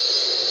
you